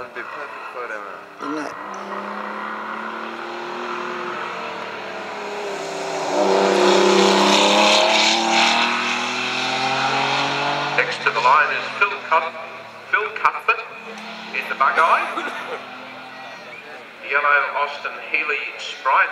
That'd be a perfect photo, man. Isn't it? Next to the line is Phil, Cut- Phil Cuthbert in the bug eye. Yellow Austin Healey Sprite.